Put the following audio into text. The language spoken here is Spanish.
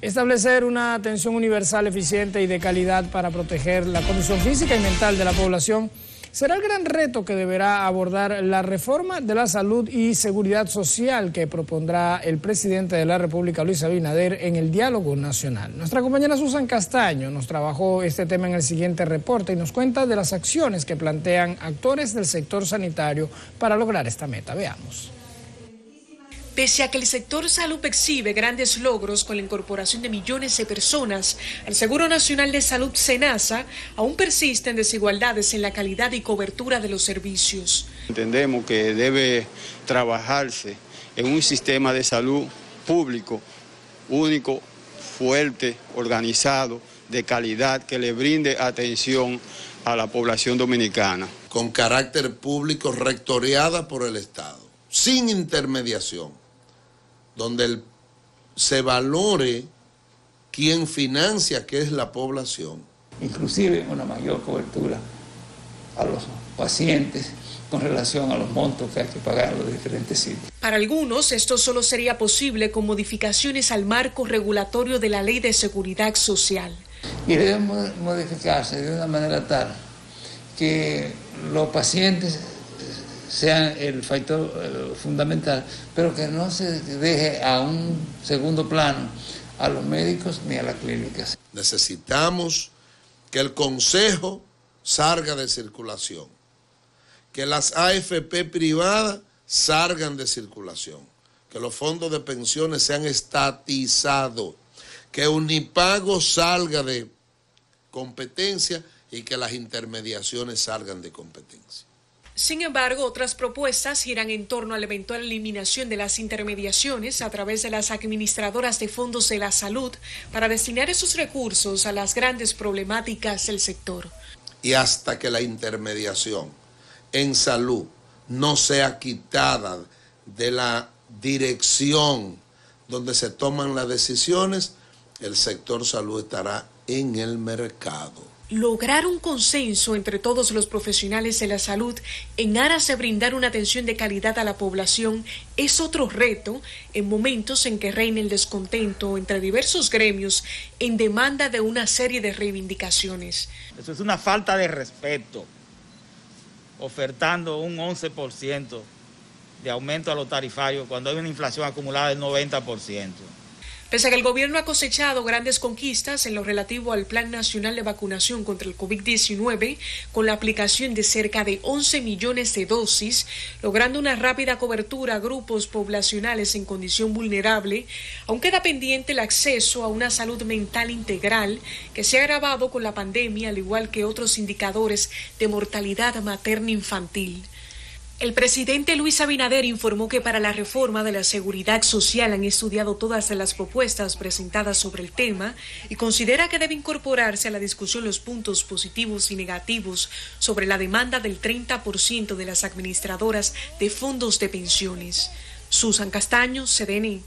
Establecer una atención universal, eficiente y de calidad para proteger la condición física y mental de la población será el gran reto que deberá abordar la reforma de la salud y seguridad social que propondrá el presidente de la República, Luis Abinader, en el diálogo nacional. Nuestra compañera Susan Castaño nos trabajó este tema en el siguiente reporte y nos cuenta de las acciones que plantean actores del sector sanitario para lograr esta meta. Veamos. Pese a que el sector salud exhibe grandes logros con la incorporación de millones de personas al Seguro Nacional de Salud SENASA, aún persisten desigualdades en la calidad y cobertura de los servicios. Entendemos que debe trabajarse en un sistema de salud público único, fuerte, organizado, de calidad, que le brinde atención a la población dominicana. Con carácter público rectoreada por el Estado, sin intermediación donde se valore quién financia, que es la población. Inclusive una mayor cobertura a los pacientes con relación a los montos que hay que pagar en los diferentes sitios. Para algunos, esto solo sería posible con modificaciones al marco regulatorio de la Ley de Seguridad Social. Y debe modificarse de una manera tal que los pacientes sean el factor fundamental, pero que no se deje a un segundo plano a los médicos ni a las clínicas. Necesitamos que el Consejo salga de circulación, que las AFP privadas salgan de circulación, que los fondos de pensiones sean estatizados, que Unipago salga de competencia y que las intermediaciones salgan de competencia. Sin embargo, otras propuestas giran en torno a la eventual eliminación de las intermediaciones a través de las administradoras de fondos de la salud para destinar esos recursos a las grandes problemáticas del sector. Y hasta que la intermediación en salud no sea quitada de la dirección donde se toman las decisiones, el sector salud estará en el mercado lograr un consenso entre todos los profesionales de la salud en aras de brindar una atención de calidad a la población es otro reto en momentos en que reina el descontento entre diversos gremios en demanda de una serie de reivindicaciones. Eso es una falta de respeto, ofertando un 11% de aumento a los tarifarios cuando hay una inflación acumulada del 90%. Pese a que el gobierno ha cosechado grandes conquistas en lo relativo al Plan Nacional de Vacunación contra el COVID-19, con la aplicación de cerca de 11 millones de dosis, logrando una rápida cobertura a grupos poblacionales en condición vulnerable, aún queda pendiente el acceso a una salud mental integral que se ha agravado con la pandemia, al igual que otros indicadores de mortalidad materna infantil. El presidente Luis Abinader informó que para la reforma de la seguridad social han estudiado todas las propuestas presentadas sobre el tema y considera que debe incorporarse a la discusión los puntos positivos y negativos sobre la demanda del 30% de las administradoras de fondos de pensiones. Susan Castaño, CDN.